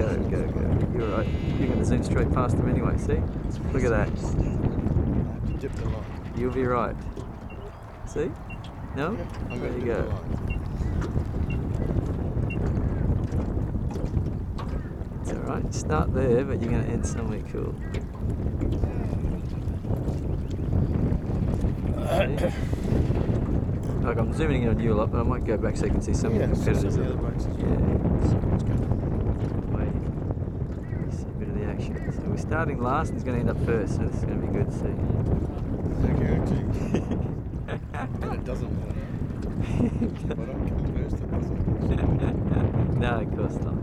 go, go, go. You're right. You're going to zoom straight past them anyway, see? Look at that. I have to dip the line. You'll be right. See? No? There you go. It's alright. Start there, but you're going to end somewhere cool. Like I'm zooming in on you a lot, but I might go back so you can see some Yeah, of the see some competitors. of the other bikes. Yeah. See what's going on. Wait. See a bit of the action. So we're starting last and he's going to end up first, so this is going to be good to see. No guarantee. it doesn't matter. If I don't come first, it doesn't. no, of course not.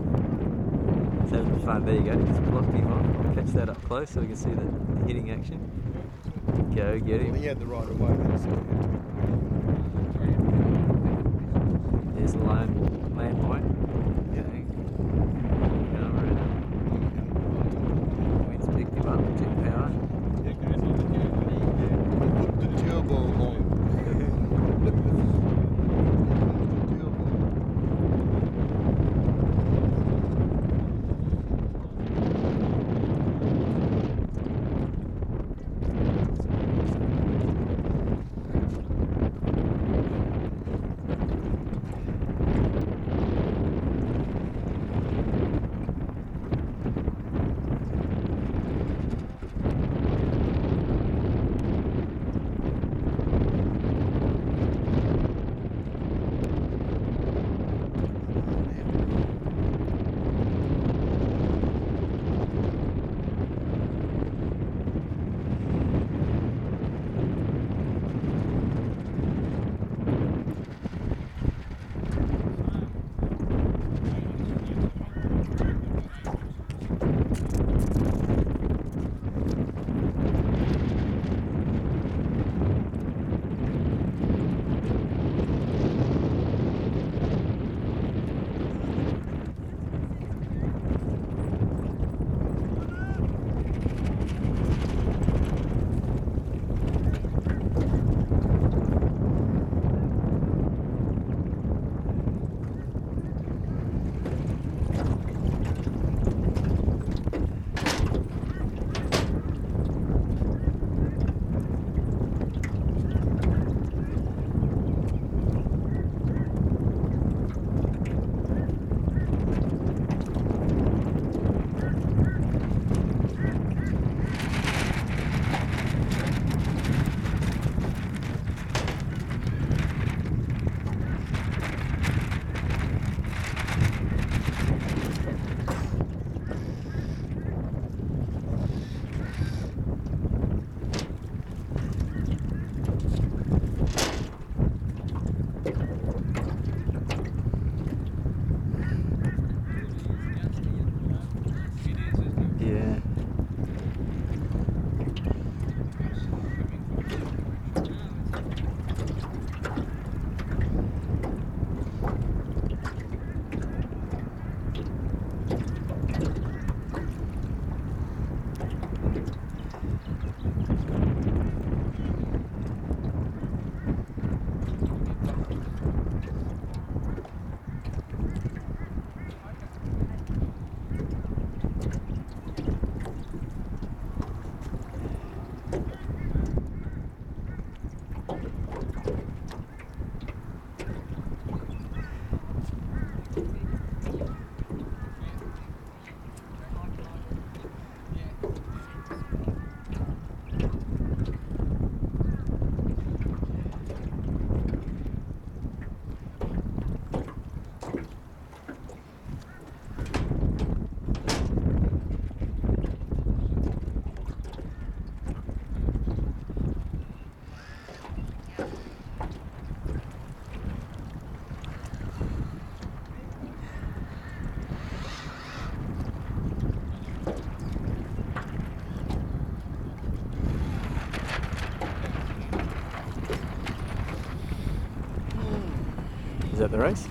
It's having fun. There you go. Just blocked him off. Catch that up close so we can see the hitting action. Go, get Well, him. he had the right of way then, so he had to. There's the land, him power. Is that the race?